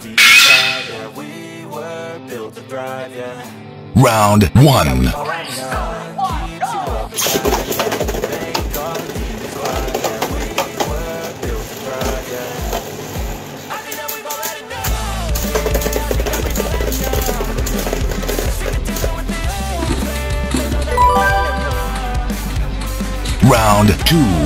decided we were built to thrive, yeah. Round one. Round two.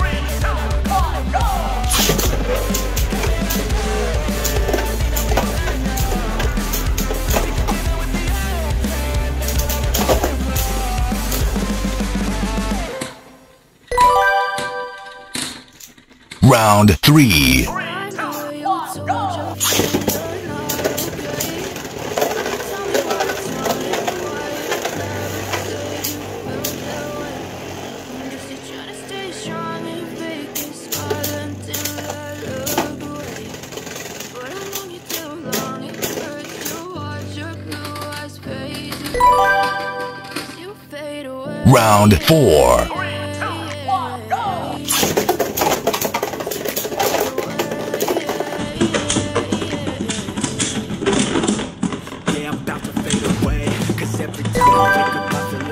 Round three. Round 4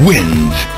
wins.